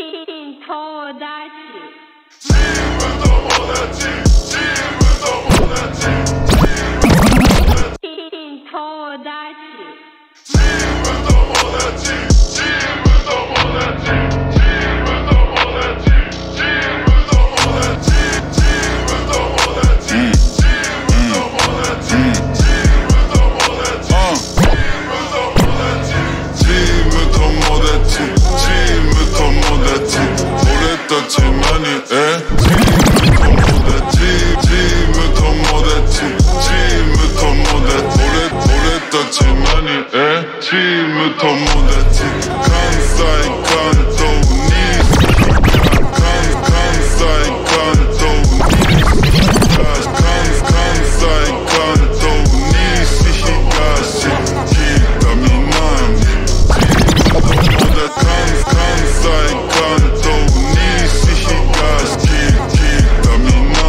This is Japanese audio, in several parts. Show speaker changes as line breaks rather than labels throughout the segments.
Introduction. See you in the morning. Kommunalpolitik kann sein, kann doch nicht. Kann, kann sein, kann doch nicht. Kann, kann sein, kann doch nicht. Ich egal, jeder mir Mann. Oder kann,
kann sein, kann doch nicht. Ich egal, jeder mir Mann.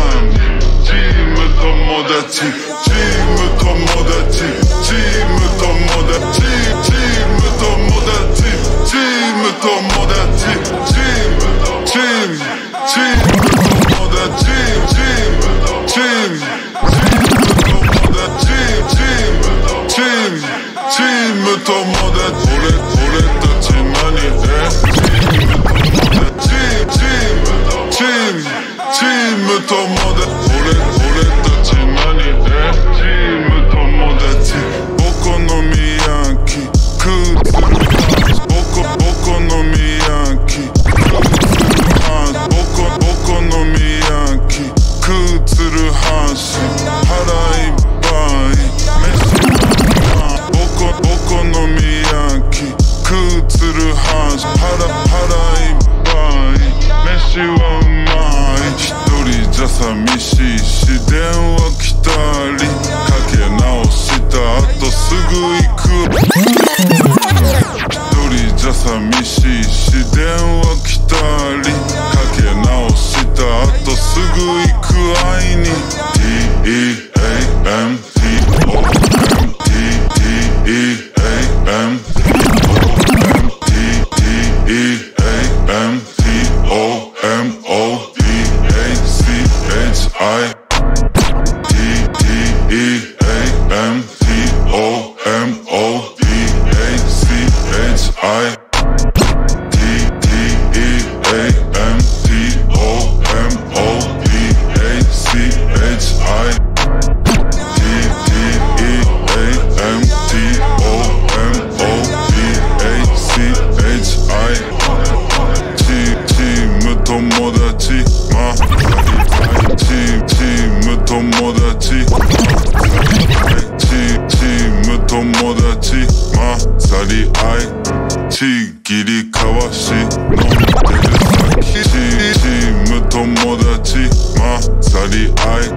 Tout au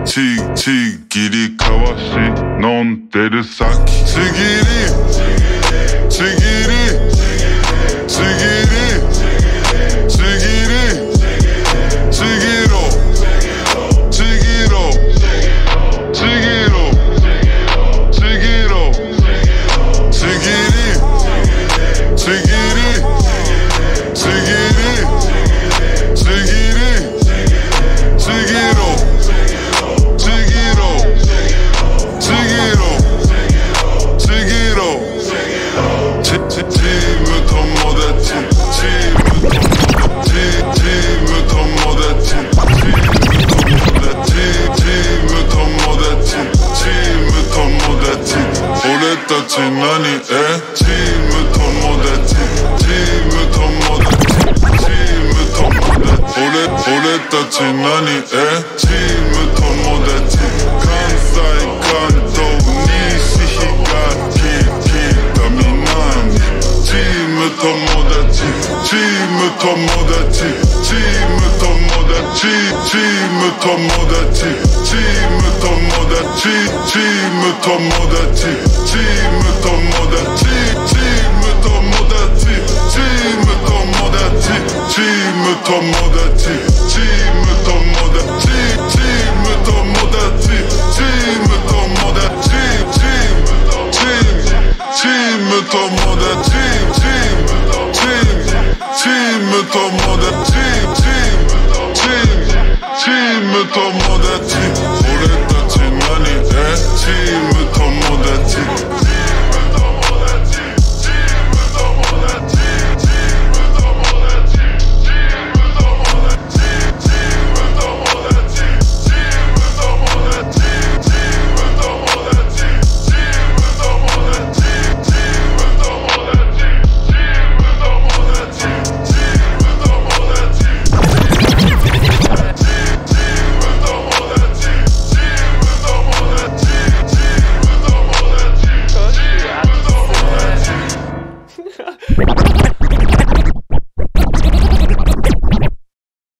ちちぎりかわし飲んでる先。ちぎりちぎり。チーム友達。チーム友達。チーム友達。俺俺たち何？え？チーム友達。チチーム友達。チーム友達。チーム友達。チーム友達。チーム友達。チーム友達。チーム友達。チーム友達。チーム友達。チーム友達。チームチームチーム友達。tomodachi, ureta chimani, echi, me tomodachi,